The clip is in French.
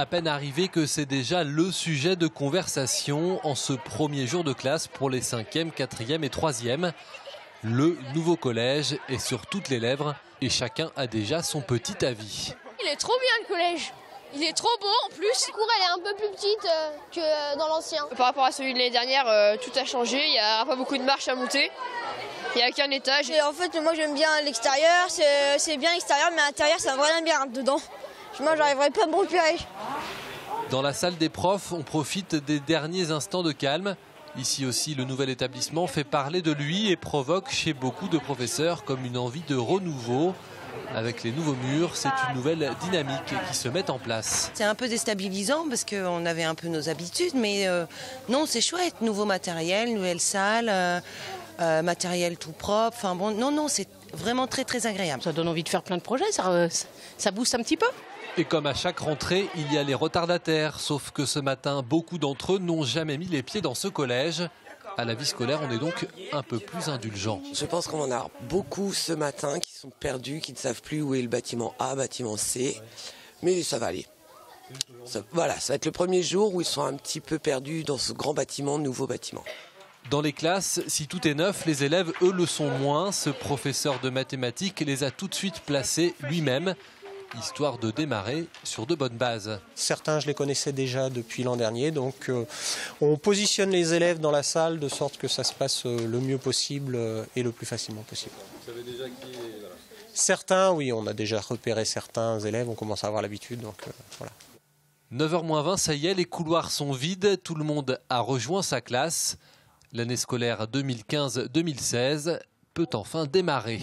À peine arrivé que c'est déjà le sujet de conversation en ce premier jour de classe pour les 5e, 4e et 3e. Le nouveau collège est sur toutes les lèvres et chacun a déjà son petit avis. Il est trop bien le collège. Il est trop beau en plus. La cour elle est un peu plus petite euh, que euh, dans l'ancien. Par rapport à celui de l'année dernière, euh, tout a changé. Il n'y a pas beaucoup de marches à monter. Il n'y a qu'un étage. Et en fait, moi j'aime bien l'extérieur. C'est bien l'extérieur, mais à l'intérieur, ça va vraiment bien dedans. Moi, j'arriverai pas à me repérer. Dans la salle des profs, on profite des derniers instants de calme. Ici aussi, le nouvel établissement fait parler de lui et provoque chez beaucoup de professeurs comme une envie de renouveau. Avec les nouveaux murs, c'est une nouvelle dynamique qui se met en place. C'est un peu déstabilisant parce qu'on avait un peu nos habitudes, mais euh, non, c'est chouette. Nouveau matériel, nouvelle salle, euh, euh, matériel tout propre. Enfin bon, non, non, c'est vraiment très très agréable. Ça donne envie de faire plein de projets, ça, ça booste un petit peu. Et comme à chaque rentrée, il y a les retardataires, sauf que ce matin, beaucoup d'entre eux n'ont jamais mis les pieds dans ce collège. À la vie scolaire, on est donc un peu plus indulgent. Je pense qu'on en a beaucoup ce matin qui sont perdus, qui ne savent plus où est le bâtiment A, bâtiment C. Mais ça va aller. voilà, ça va être le premier jour où ils sont un petit peu perdus dans ce grand bâtiment, nouveau bâtiment. Dans les classes, si tout est neuf, les élèves, eux, le sont moins. Ce professeur de mathématiques les a tout de suite placés lui-même histoire de démarrer sur de bonnes bases. Certains, je les connaissais déjà depuis l'an dernier, donc euh, on positionne les élèves dans la salle de sorte que ça se passe euh, le mieux possible euh, et le plus facilement possible. Vous savez déjà qui est... Certains, oui, on a déjà repéré certains élèves, on commence à avoir l'habitude, donc voilà. 9h 20, ça y est, les couloirs sont vides, tout le monde a rejoint sa classe. L'année scolaire 2015-2016 peut enfin démarrer.